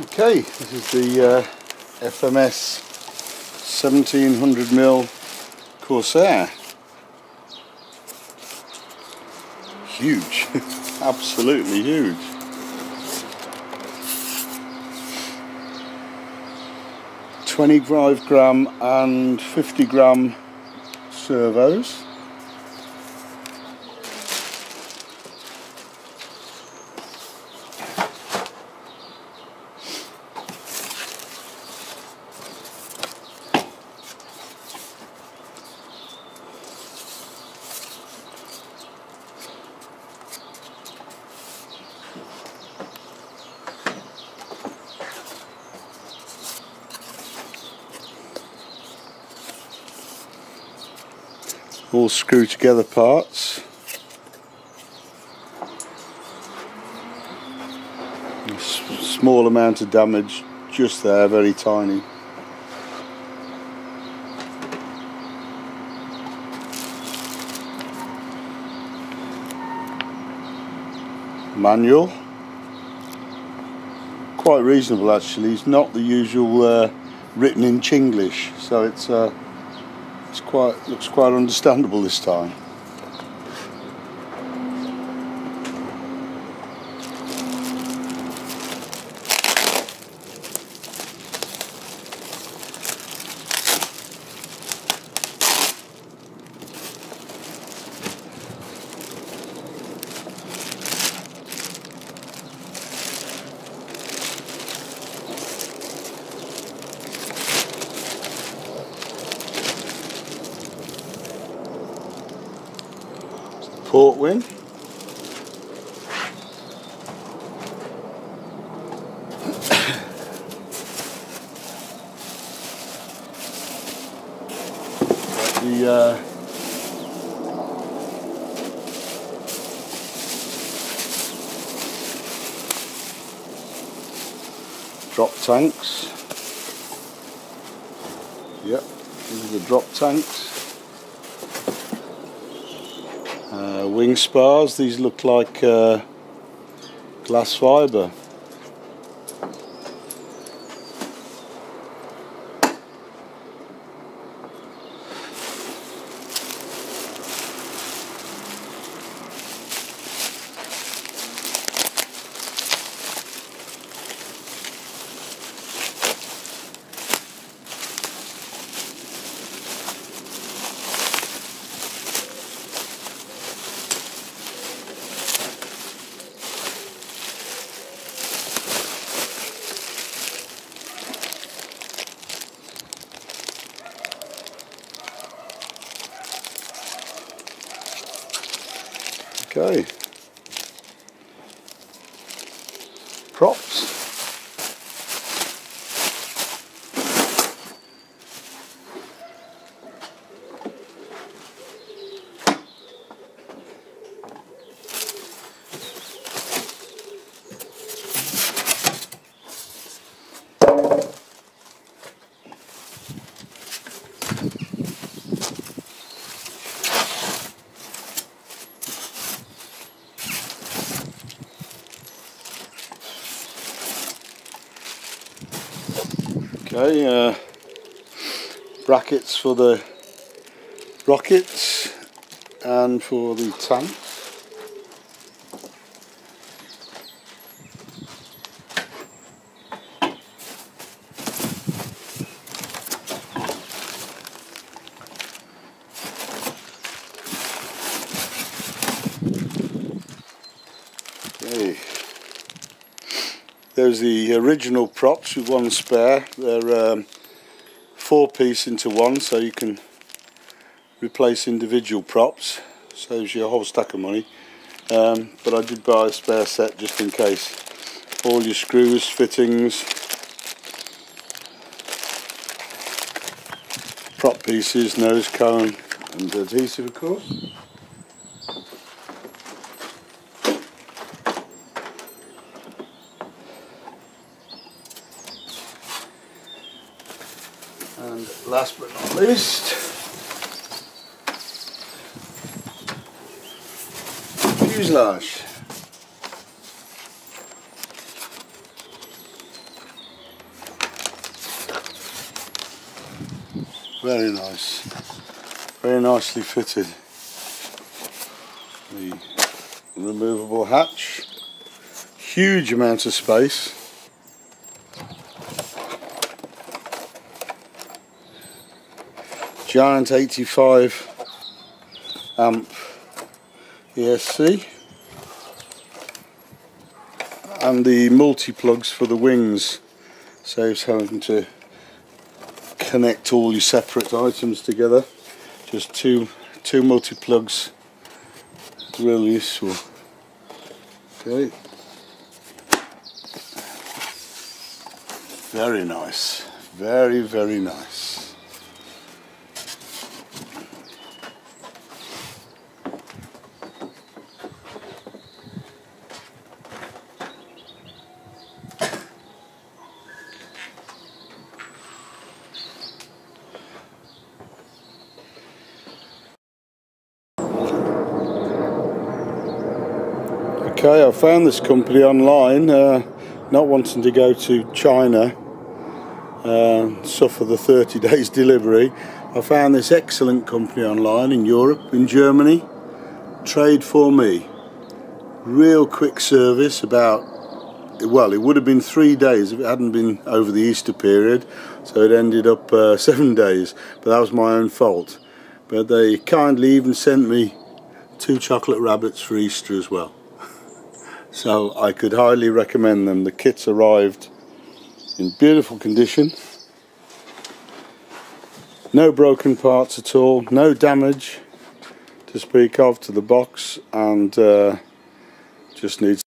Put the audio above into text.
Okay, this is the uh, FMS 1700mm Corsair. Huge, absolutely huge. Twenty-five gram and fifty gram servos. All screw together parts. A small amount of damage just there, very tiny. Manual. Quite reasonable actually, it's not the usual uh, written in Chinglish, so it's uh, quite looks quite understandable this time. Port wing. the uh, drop tanks. Yep, these are the drop tanks. Uh, wing spars, these look like uh, glass fibre. Okay. Props. Okay, uh, brackets for the rockets and for the tank. Okay. There's the original props with one spare. They're um, four piece into one so you can replace individual props. Saves you a whole stack of money. Um, but I did buy a spare set just in case. All your screws, fittings, prop pieces, nose cone and adhesive of course. last but not least, fuselage. Very nice, very nicely fitted. The removable hatch, huge amount of space. Giant 85 amp. ESC and the multi-plugs for the wings saves having to connect all your separate items together. Just two two multi-plugs. Really useful. Okay. Very nice. Very very nice Okay, I found this company online, uh, not wanting to go to China, uh, suffer the 30 days delivery. I found this excellent company online in Europe, in Germany, Trade4me. Real quick service, about, well, it would have been three days if it hadn't been over the Easter period, so it ended up uh, seven days, but that was my own fault. But they kindly even sent me two chocolate rabbits for Easter as well so I could highly recommend them. The kits arrived in beautiful condition. No broken parts at all no damage to speak of to the box and uh, just needs